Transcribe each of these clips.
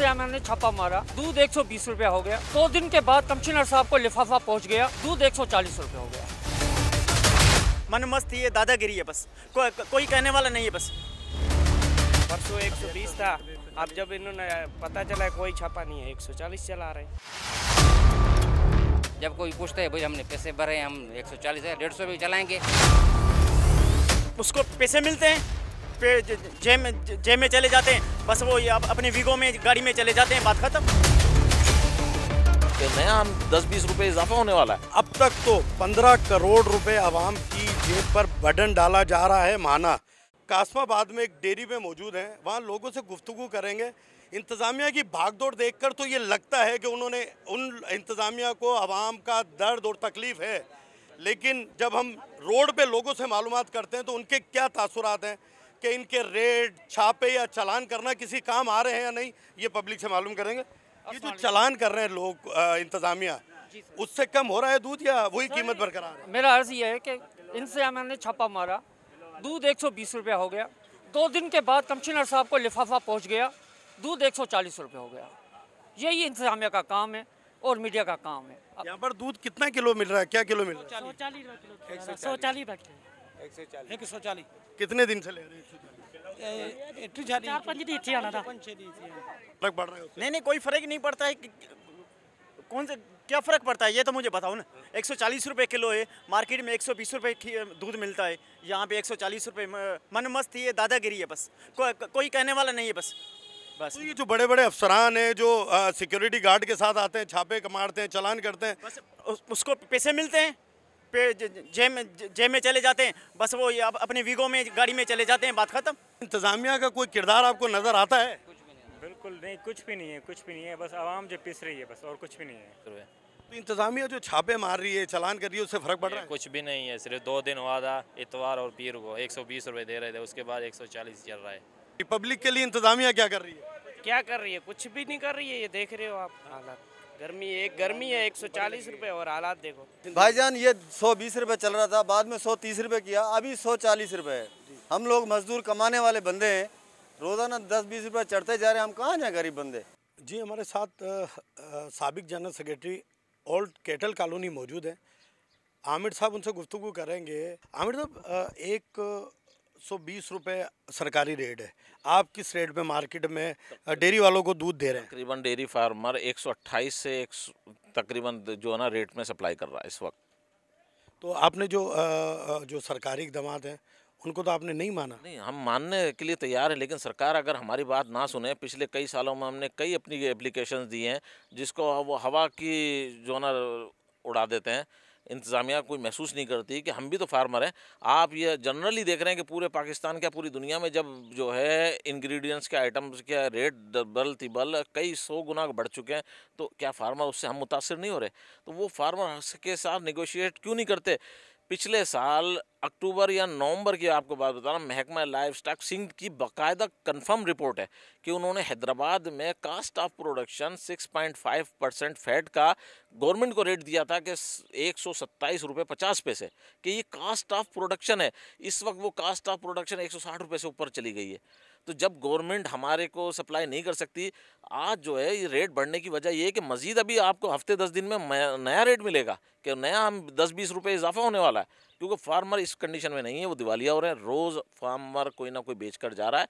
M ने छापा मारा। दूध एक सौ बीस रूपया हो गया। दो दिन के बाद कमिश्नर साहब को लिफाफा पहुँच गया। दूध एक सौ चालीस रूपया हो गया। मन मस्त ये दादागिरी है बस। को, कोई कहने वाला नहीं है बस। परसों 120 था। अब जब इन्होंने पता चला कोई छापा नहीं है 140 चला रहे जब कोई पूछता है भाई हमने पैसे भरे हम 140 है डेढ़ सौ भी चलाएँगे। उसको पैसे मिलते हैं? पे जेब में जेब में चले जाते हैं। बस वो ये अपने वीगो में गाड़ी में चले जाते हैं। बात खत्म। नया हम दस बीस रुपए इजाफा होने वाला है। अब तक तो 15 करोड़ रुपए आवाम की जेब पर बटन डाला जा रहा है माना। कासमाबाद में एक डेयरी में मौजूद हैं। वहाँ लोगों से गुफ्तगू करेंगे। इंतज़ामिया की भागदौड़ देखकर तो ये लगता है कि उन्होंने उन इंतज़ामिया को आवाम का दर्द और तकलीफ़ है। लेकिन जब हम रोड पे लोगों से मालूम करते हैं तो उनके क्या तासुरात हैं? कि इनके रेड छापे या चालान करना किसी काम आ रहे हैं या नहीं ये पब्लिक से मालूम करेंगे। ये जो चालान कर रहे हैं लोग इंतज़ामिया उससे कम हो रहा है दूध या वही कीमत बरकरार है? मेरा अर्ज़ ये है कि इनसे एम ने छापा मारा। दूध एक सौ बीस रूपया हो गया। दो दिन के बाद कमिश्नर साहब को लिफाफा पहुँच गया। दूध एक सौ चालीस रुपये हो गया। यही इंतजामिया का काम है और मीडिया का काम है। यहाँ पर दूध कितना किलो मिल रहा है? क्या किलो मिल रहा है? सौ चालीस रुपये किलो। सौ चालीस। रखे एक सौ चालीस। कितने दिन से ले रहे हैं? फ़र्क पड़ है नहीं नहीं कोई फ़र्क नहीं पड़ता है कौन से क्या फ़र्क पड़ता है ये तो मुझे बताओ ना। एक सौ चालीस रुपये किलो है मार्केट में एक सौ बीस रुपये दूध मिलता है। यहाँ पे एक सौ चालीस रुपये मन मस्त ये दादागिरी है बस। को, कोई कहने वाला नहीं है बस। बस। तो ये जो बड़े बड़े अफसरान हैं जो सिक्योरिटी गार्ड के साथ आते हैं छापे मारते हैं चलान करते हैं बस उसको पैसे मिलते हैं? पे ज- जेब में जेब में चले जाते हैं। बस वो ये अपने वीगो में गाड़ी में चले जाते हैं बात खत्म। इंतज़ामिया का कोई किरदार आपको नज़र आता है? कुछ बिल्कुल नहीं कुछ भी नहीं है कुछ भी नहीं है बस आवाम जो पिस रही है बस और कुछ भी नहीं है। तो इंतज़ामिया जो छापे मार रही है चलान कर रही है उससे फ़र्क पड़ रहा है? कुछ भी नहीं है सिर्फ़ दो दिन हुआ था इतवार और पीर को एक सौ बीस रुपये दे रहे थे उसके बाद एक सौ चालीस चल रहा है। रिपब्लिक के लिए इंतज़ामिया क्या कर रही है? क्या कर रही है? कुछ भी नहीं कर रही है ये देख रहे हो आप हालात। गर्मी एक गर्मी है 140 रुपए और हालात देखो। भाईजान ये सौ बीस रुपये चल रहा था बाद में सौ तीस रुपये किया अभी सौ चालीस रुपये है। हम लोग मजदूर कमाने वाले बंदे हैं रोज़ाना दस बीस रुपये चढ़ते जा रहे हैं हम कहाँ जाए गरीब बंदे? जी हमारे साथ अ, general secretary old cattle colony मौजूद है। आमिर साहब उनसे गुफ्तु करेंगे। आमिर साहब एक सौ बीस रुपये सरकारी रेट है। आप किस रेट में मार्केट में डेयरी वालों को दूध दे रहे हैं? तकरीबन डेयरी फार्मर 128 से एक तकरीबन जो है ना रेट में सप्लाई कर रहा है इस वक्त। तो आपने जो जो सरकारी इकदाम हैं उनको तो आपने नहीं माना? नहीं हम मानने के लिए तैयार है लेकिन सरकार अगर हमारी बात ना सुने पिछले कई सालों में हमने कई अपनी एप्लीकेशन दी हैं जिसको वो हवा की जो ना उड़ा देते हैं। इंतज़ामिया कोई महसूस नहीं करती कि हम भी तो फार्मर हैं। आप ये जनरली देख रहे हैं कि पूरे पाकिस्तान क्या पूरी दुनिया में जब जो है इंग्रेडिएंट्स के आइटम्स के रेट डबल तिबल कई सौ गुना बढ़ चुके हैं तो क्या फार्मर उससे हम मुतासर नहीं हो रहे? तो वो फार्मर के साथ निगोशिएट क्यों नहीं करते? पिछले साल अक्टूबर या नवंबर की आपको बात बता रहा हूँ महकमा लाइफ स्टॉक सिंध की बाकायदा कंफर्म रिपोर्ट है कि उन्होंने हैदराबाद में cost of production 6.5 percent fat का गवर्नमेंट को रेट दिया था कि एक सौ सत्ताईस रुपये पचास पैसे, कि ये कास्ट ऑफ़ प्रोडक्शन है। इस वक्त वो कास्ट ऑफ़ प्रोडक्शन एक सौ साठ रुपये से ऊपर चली गई है। तो जब गवर्नमेंट हमारे को सप्लाई नहीं कर सकती आज जो है ये रेट बढ़ने की वजह ये है कि मज़ीद अभी आपको हफ़्ते दस दिन में नया रेट मिलेगा कि नया हम दस बीस रुपये इजाफा होने वाला है। क्योंकि फार्मर इस कंडीशन में नहीं है वो दिवालिया हो रहे हैं रोज़ फार्मर कोई ना कोई बेच कर जा रहा है।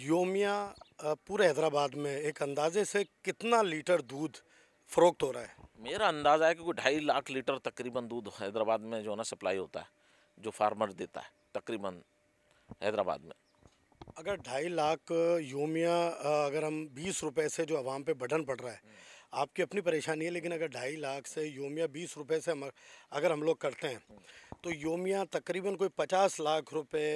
योमिया पूरे हैदराबाद में एक अंदाजे से कितना लीटर दूध फ़रोख्त हो रहा है? मेरा अंदाज़ा है कि कोई ढाई लाख लीटर तकरीबन दूध हैदराबाद में जो है ना सप्लाई होता है जो फार्मर देता है तकरीबन हैदराबाद में। अगर ढाई लाख योमिया अगर हम बीस रुपए से जो आवाम पे बटन पड़ रहा है आपकी अपनी परेशानी है लेकिन अगर ढाई लाख से योमिया बीस रुपए से हम अगर हम लोग करते हैं तो योमिया तकरीबन कोई पचास लाख रुपए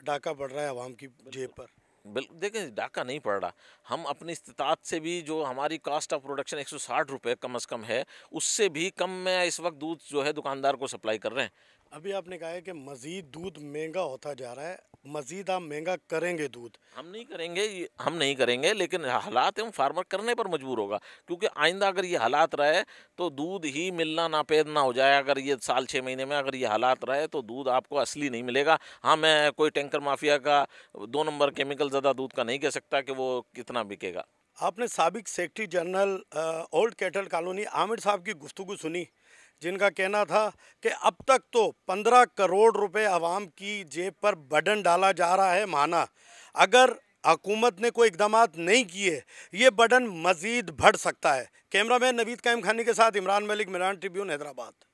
डाका पड़ रहा है आवाम की जेब पर। बिल्कुल। देखें डाका नहीं पड़ रहा। हम अपनी इस्तात से भी जो हमारी कास्ट ऑफ़ प्रोडक्शन एक सौ साठ रुपये कम अज़ कम है उससे भी कम में इस वक्त दूध जो है दुकानदार को सप्लाई कर रहे हैं। अभी आपने कहा है कि मज़ीद दूध महँगा होता जा रहा है। मजीद आप महँगा करेंगे दूध। हम नहीं करेंगे हम नहीं करेंगे लेकिन हालात एवं फार्मर करने पर मजबूर होगा क्योंकि आइंदा अगर ये हालात रहे तो दूध ही मिलना नापेद ना हो जाए। अगर ये साल छः महीने में अगर ये हालात रहे तो दूध आपको असली नहीं मिलेगा। हाँ मैं कोई टैंकर माफिया का दो नंबर केमिकल ज़्यादा दूध का नहीं कह सकता कि वो कितना बिकेगा। आपने सबक secretary general old cattle colony Aamir साहब की गुफ्तु सुनी। जिनका कहना था कि अब तक तो 15 करोड़ रुपए आवाम की जेब पर बडन डाला जा रहा है माना। अगर हकूमत ने कोई इकदाम नहीं किए, ये बर्डन मज़ीद बढ़ सकता है। कैमरामैन नवीद कायम खानी के साथ इमरान मलिक, मिरान ट्रिब्यून, हैदराबाद।